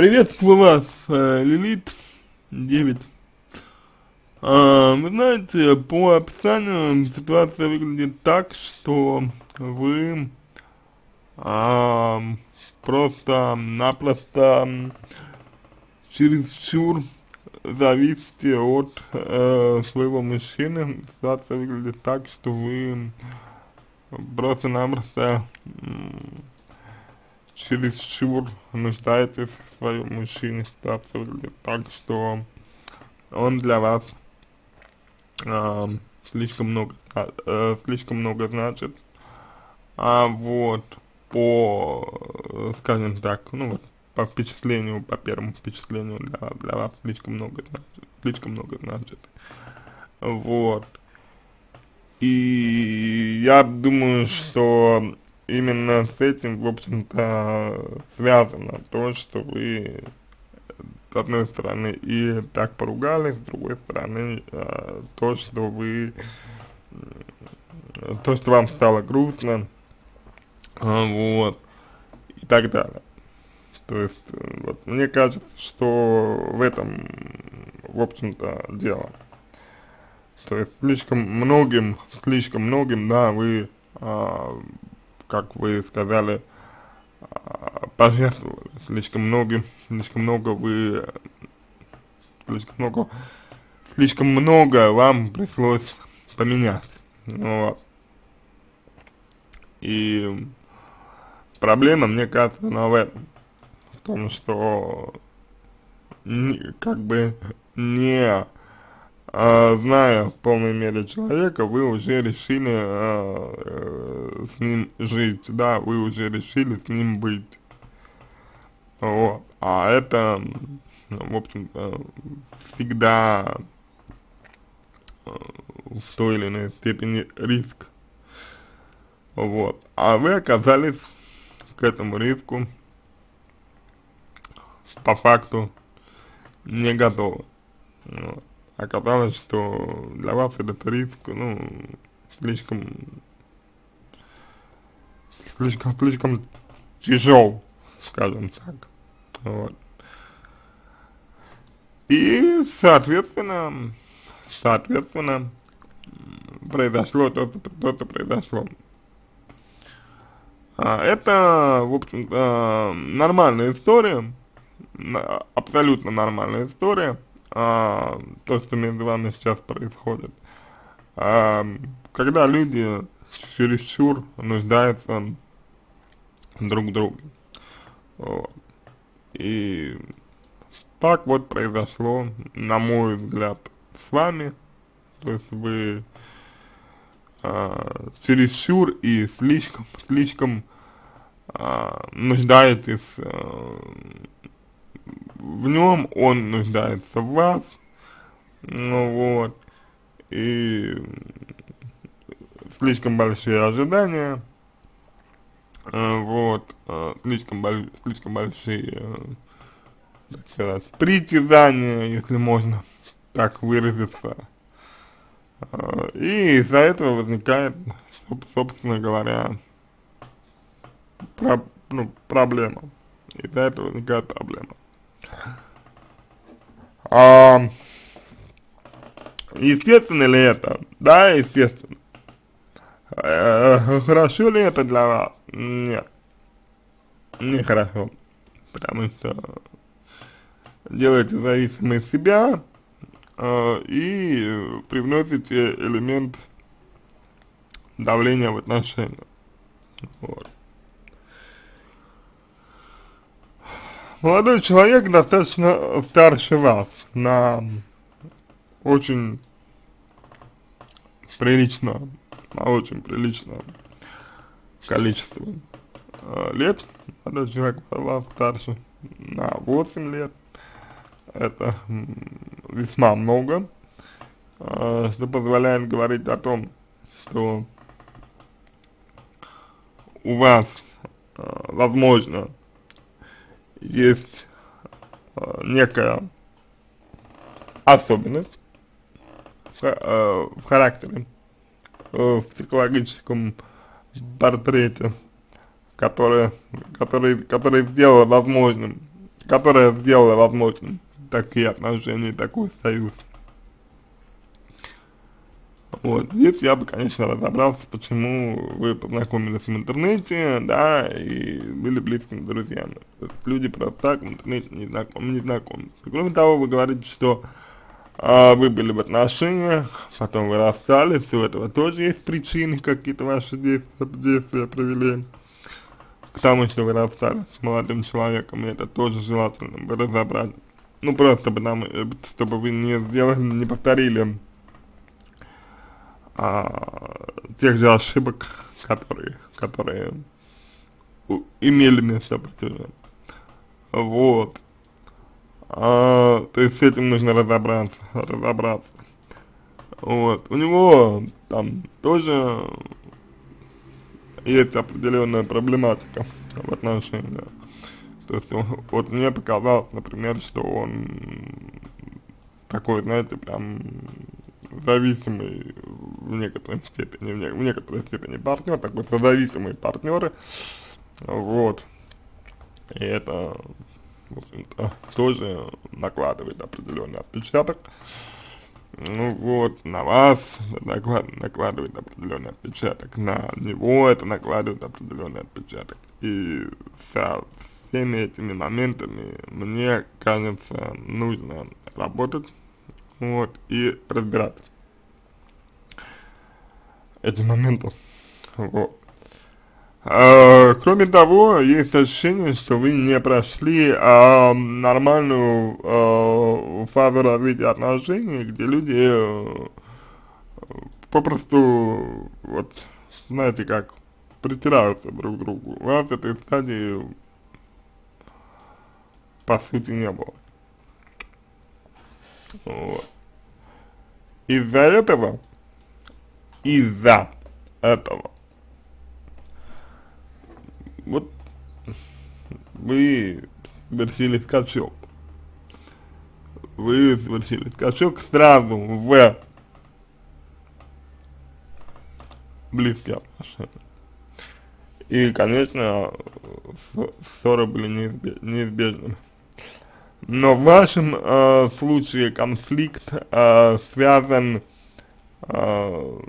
Приветствую вас, э, Лилит 9. А, вы знаете, по описанию ситуация выглядит так, что вы а, просто-напросто чересчур зависите от э, своего мужчины. Ситуация выглядит так, что вы просто-напросто чересчур нуждаетесь в своем мужчине, ситуация выглядит так, что он для вас э, слишком много, э, слишком много значит, а вот по, скажем так, ну вот, по впечатлению, по первому впечатлению для, для вас слишком много значит, слишком много значит, вот, и я думаю, что именно с этим, в общем-то, связано то, что вы с одной стороны и так поругались, с другой стороны э, то, что вы, то, что вам стало грустно, э, вот, и так далее. То есть, вот, мне кажется, что в этом, в общем-то, дело. То есть, слишком многим, слишком многим, да, вы э, как вы сказали, а, пожертвовали. Слишком многим, слишком много вы, слишком много, слишком много вам пришлось поменять, вот. И проблема, мне кажется, она в этом, в том, что как бы не а, зная в полной мере человека, вы уже решили а, э, с ним жить, да, вы уже решили с ним быть. Вот. А это, в общем-то, всегда э, в той или иной степени риск. Вот. А вы оказались к этому риску по факту не готовы. Вот оказалось, что для вас этот риск, ну, слишком, слишком, слишком тяжел, скажем так, вот. И, соответственно, соответственно, произошло то, что, то, что произошло. А, это, в общем-то, нормальная история, абсолютно нормальная история, а, то, что между вами сейчас происходит. А, когда люди чересчур нуждаются друг в друге. Вот. И так вот произошло, на мой взгляд, с вами. То есть вы а, чересчур и слишком, слишком а, нуждаетесь а, в нем, он нуждается в вас, ну вот, и слишком большие ожидания, э, вот, э, слишком, слишком большие, э, так сказать, притязания, если можно так выразиться, и из-за этого возникает, собственно говоря, про, ну, проблема, из-за этого возникает проблема. А, естественно ли это? Да, естественно. Э, хорошо ли это для вас? Нет. Не хорошо. Потому что делаете зависимым себя э, и привносите элемент давления в отношениях. Вот. Молодой человек достаточно старше вас на очень прилично, на очень прилично количество э, лет. Молодой человек вас старше на 8 лет. Это весьма много, э, что позволяет говорить о том, что у вас, э, возможно, есть э, некая особенность в, э, характере, э, в психологическом портрете, которая, который, который сделала возможным которая сделала возможным такие отношения, такой союз. Вот, здесь я бы, конечно, разобрался, почему вы познакомились в интернете, да, и были близкими друзьями. То есть люди просто так в интернете не знакомы, не знакомы. Кроме того, вы говорите, что а, вы были в отношениях, потом вы расстались, у этого тоже есть причины, какие-то ваши действия, действия провели к тому, что вы расстались с молодым человеком, и это тоже желательно бы разобрать. Ну, просто потому, э, чтобы вы не сделали, не повторили а, тех же ошибок, которые, которые имели место быть Вот. А, то есть с этим нужно разобраться, разобраться. Вот. У него там тоже есть определенная проблематика в отношениях. То есть вот мне показалось, например, что он такой, знаете, прям зависимый в некоторой степени, в, не, в некоторой степени партнер, такой созависимый партнер, вот, и это, в общем-то, тоже накладывает определенный отпечаток, ну вот, на вас наклад, накладывает определенный отпечаток, на него это накладывает определенный отпечаток, и со всеми этими моментами, мне кажется, нужно работать вот, и разбирать эти моменты, вот. А, кроме того, есть ощущение, что вы не прошли а, нормальную а, фазу развития отношений, где люди а, попросту, вот, знаете как, притираются друг к другу. У вас этой стадии, по сути, не было. Вот. Из-за этого, из-за этого, вот вы совершили скачок. Вы совершили скачок сразу в близкие отношения. И, конечно, ссоры были неизбежными. Но в вашем э, случае конфликт э, связан э,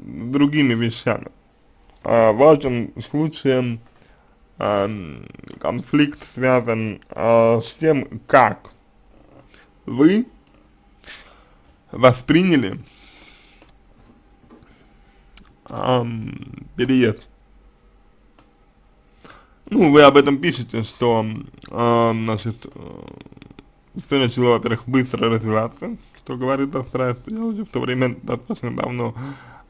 другими вещами. Э, в вашем случае э, конфликт связан э, с тем, как вы восприняли э, переезд. Ну, вы об этом пишете, что, э, значит, э, все начало, во-первых, быстро развиваться, что говорит о страсти. Я уже в то время достаточно давно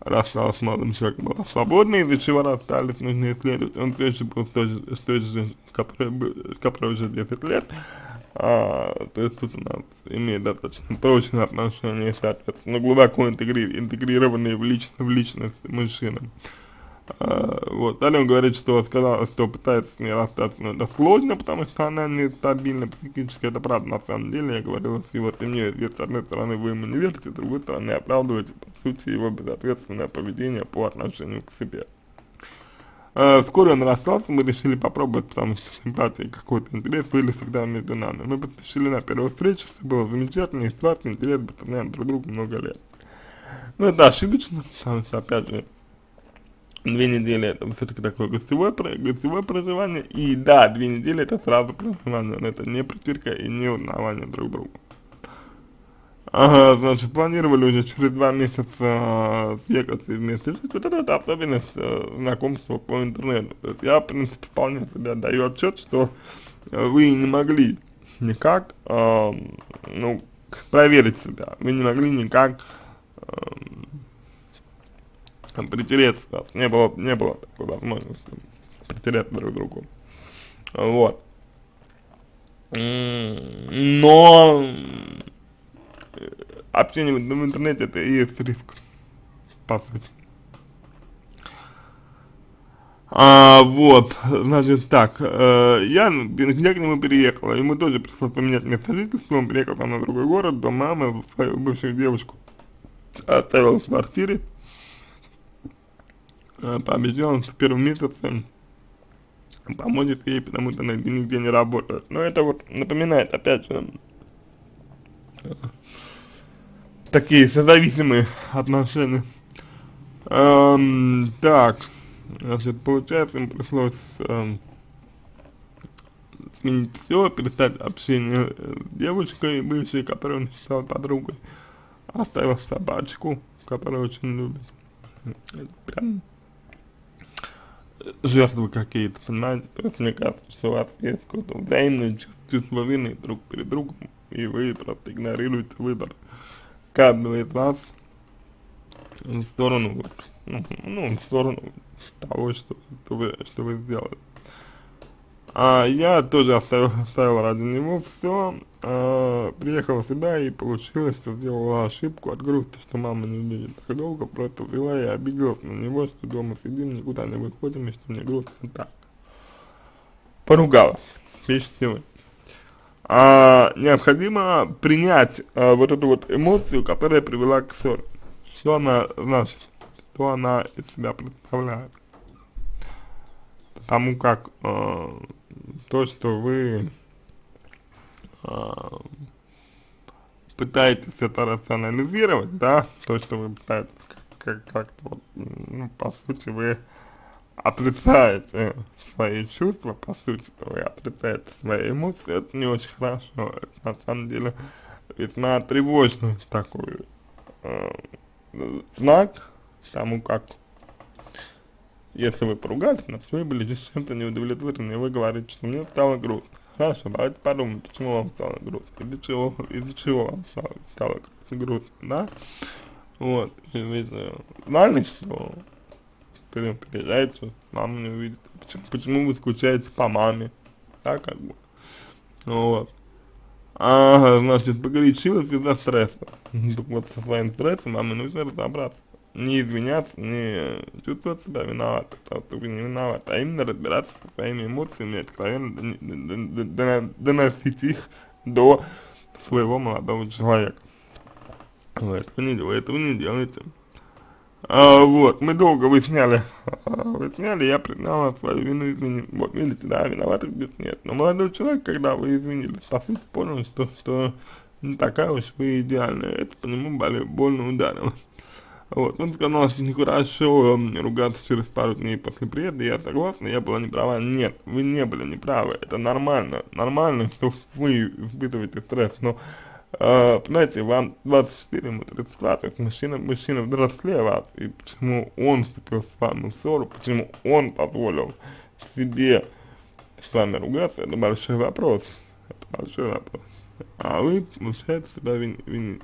рассталась с молодым человеком, была свободна, из-за чего расстались, нужно исследовать. Он все был с той же, с той же которой, которой уже 10 лет, а, то есть тут у нас имеет достаточно прочные отношения, соответственно, глубоко интегри, интегрированные в, лично, в личность мужчины. А, вот, далее он говорит, что сказал, что пытается с ней расстаться, но это сложно, потому что она нестабильна психически, это правда на самом деле, я говорил с его семьей, здесь с одной стороны вы ему не верите, с другой стороны оправдываете, по сути, его безответственное поведение по отношению к себе. Uh, вскоре он расстался, мы решили попробовать, потому что симпатии какой-то интерес были всегда между нами. Мы поспешили на первую встречу, все было замечательно, и страстный интерес был друг другу много лет. Но это ошибочно, потому что, опять же, две недели это все-таки такое гостевое, гостевое проживание, и да, две недели это сразу проживание, но это не притирка и не узнавание друг друга. Ага, значит, планировали уже через два месяца э, съехаться вместе жить, вот это вот особенность э, знакомства по интернету. То есть я, в принципе, вполне себе даю отчет, что вы не могли никак, э, ну, проверить себя, вы не могли никак э, притереться, не было, не было такой возможности притереться друг другу. Вот. Но общение в интернете это и есть риск, по сути. А, вот, значит, так, э, я, я к нему переехала, ему тоже пришлось поменять место жительства, он приехал там на другой город, до мамы, свою бывшую девушку оставил в квартире, э, что в первом месяце поможет ей, потому что она нигде не работает. Но это вот напоминает, опять же, такие созависимые отношения. Эм, так, значит, получается, им пришлось эм, сменить все, перестать общение с девушкой бывшей, которую он считал подругой, оставил собачку, которую очень любит. Прям жертвы какие-то, понимаете? То есть мне кажется, что у вас есть какое-то взаимное чувство, вины друг перед другом, и вы просто игнорируете выбор каждого из вас в сторону, ну, ну, в сторону того, что, что, вы, что вы сделали. А я тоже оставил, оставил ради него все, а, приехала сюда и получилось, что сделала ошибку от грусти, что мама не видит так долго, просто взяла и обиделась на него, что дома сидим, никуда не выходим, и что мне грустно так. Поругалась, пишите вы. А, необходимо принять а, вот эту вот эмоцию, которая привела к ссоре. Что она значит, что она из себя представляет. Потому как э, то, что вы э, пытаетесь это рационализировать, да, то, что вы пытаетесь как-то как, вот, ну, по сути, вы отрицаете свои чувства, по сути, вы отрицаете свои эмоции, это не очень хорошо, это на самом деле весьма тревожный такой э, знак тому, как если вы поругались, но вы были чем-то не удовлетворены, и вы говорите, что мне стало грустно. Хорошо, давайте подумаем, почему вам стало грустно, из-за чего, из-за чего вам стало, стало грустно, да? Вот, и вы же знали, что переезжаете, маму не увидите, почему, почему вы скучаете по маме, да, как бы, вот. А, значит, погорячилась из-за стресса. Так вот, со своим стрессом вам нужно разобраться не извиняться, не чувствовать себя виноватым, потому что вы не виноват, а именно разбираться со своими эмоциями откровенно доносить их до своего молодого человека. Вы этого не, вы этого не делаете. А, вот, мы долго выясняли, выясняли, я признала свою вину, извини, вот, видите, да, виноватых здесь нет. Но молодой человек, когда вы извинились, по сути, понял, что, что не такая уж вы идеальная, это по нему больно ударило. Вот, он сказал, что нехорошо ругаться через пару дней после приезда, я согласна, я была не права. Нет, вы не были неправы, это нормально, нормально, что вы испытываете стресс, но, э, понимаете, вам 24, ему 32, то есть мужчина, мужчина взрослее вас, и почему он вступил с вами в ссору, почему он позволил себе с вами ругаться, это большой вопрос, это большой вопрос. А вы, получается, себя вините.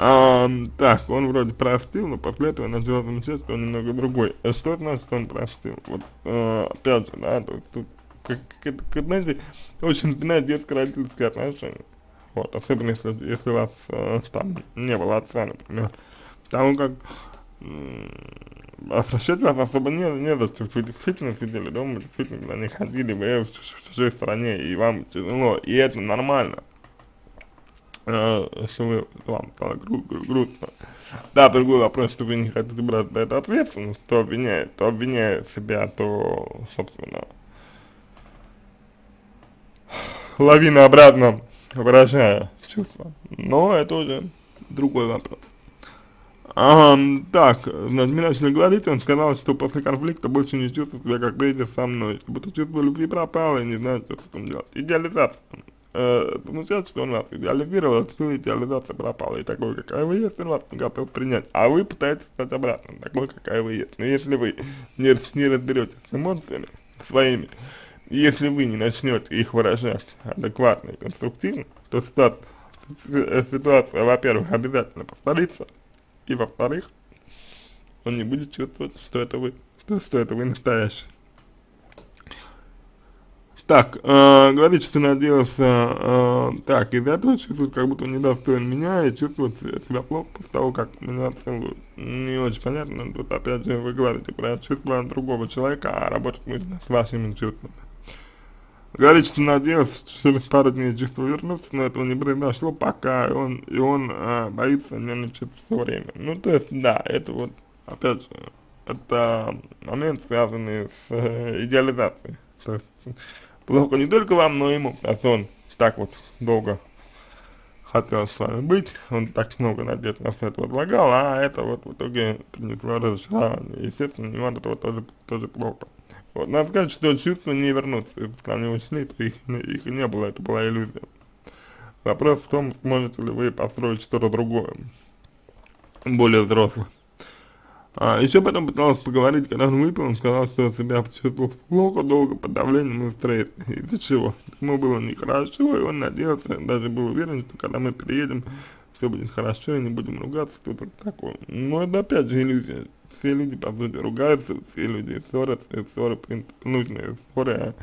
А, так, он вроде простил, но после этого начал замечать, что он немного другой. А что значит, что он простил? Вот, э, опять же, да, то тут, как, как, как, знаете, очень напоминает детско-родительские отношения. Вот, особенно если, если у вас э, там не было отца, например. Потому как а прощать вас особо не, не за что, вы действительно сидели дома, действительно не ходили, вы в чужой стране, и вам тяжело, и это нормально что вы, вам стало гру гру грустно. Да, другой вопрос, что вы не хотите брать за это ответственность, то обвиняет, то обвиняет себя, то, собственно, лавинообразно выражая чувства. Но это уже другой вопрос. А, так, значит, мы начали говорить, он сказал, что после конфликта больше не чувствует себя как прежде со мной, что будто чувство любви пропало и не знаю, что с этим делать. Идеализация э, означает, что он вас идеализировал, а теперь идеализация пропала, и такой, какая вы есть, он вас не готов принять, а вы пытаетесь стать обратно, такой, какая вы есть. Но если вы не, не разберетесь с эмоциями своими, если вы не начнете их выражать адекватно и конструктивно, то ситуация, ситуация во-первых, обязательно повторится, и во-вторых, он не будет чувствовать, что это вы, что это вы настоящий. Так, э, говорит, что надеялся, э, так, из-за этого чувствует, как будто он недостоин меня и чувствует себя плохо после того, как меня целуют. Не очень понятно, тут опять же вы говорите про чувства другого человека, а работать нужно с вашими чувствами. Говорит, что надеялся, что через пару дней чувства вернутся, но этого не произошло пока, и он, и он э, боится нервничать все время. Ну, то есть, да, это вот, опять же, это момент, связанный с э, идеализацией. То есть плохо не только вам, но и ему, просто он так вот долго хотел с вами быть, он так много надежд на все это возлагал, а это вот в итоге принесло разочарование. Естественно, ему от этого тоже, тоже плохо. Вот, надо сказать, что чувства не вернутся, если они ушли, то их, их не было, это была иллюзия. Вопрос в том, сможете ли вы построить что-то другое, более взрослое. А, еще потом пыталась поговорить, когда он выпил, он сказал, что себя почувствовал плохо, долго, под давлением и стресс. Из-за чего? Ему было нехорошо, и он надеялся, даже был уверен, что когда мы приедем, все будет хорошо, и не будем ругаться, что-то такое. Но это опять же иллюзия. Все люди, по сути, ругаются, все люди ссорятся, и ссоры, в принципе, нужные ссоры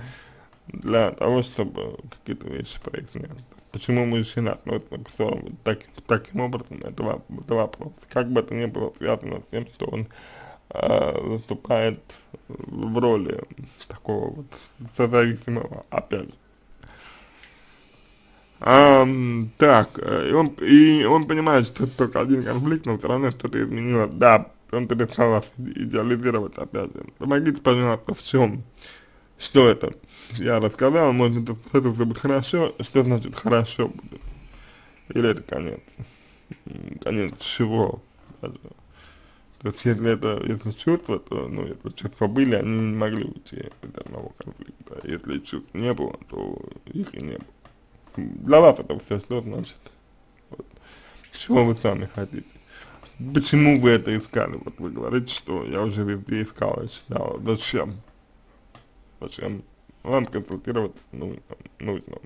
для того, чтобы какие-то вещи прояснять. Почему мужчина относится к вот так, таким образом, это, это вопрос. Как бы это ни было связано с тем, что он э, выступает в роли такого вот созависимого, опять же. А, так, и он, и он понимает, что это только один конфликт, но все равно что-то изменилось. Да, он перестал вас идеализировать опять же. Помогите, пожалуйста, в чем? Что это? Я рассказал, может это, это будет хорошо, что значит хорошо будет? Или это конец? Конец чего? Даже. То есть если это, если чувства, то, ну, если чувства были, они не могли уйти из одного конфликта. Если чувств не было, то их и не было. Для вас это все что значит? Вот. Чего вы сами хотите? Почему вы это искали? Вот вы говорите, что я уже везде искал и читал. Зачем? Зачем? Вам консультироваться нужно. нужно.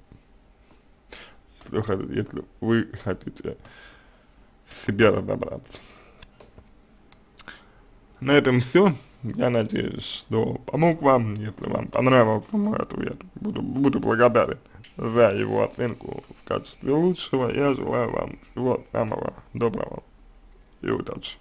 Если, если вы хотите себе разобраться. На этом все. Я надеюсь, что помог вам. Если вам понравился мой ответ, буду, буду благодарен за его оценку в качестве лучшего. Я желаю вам всего самого доброго и удачи.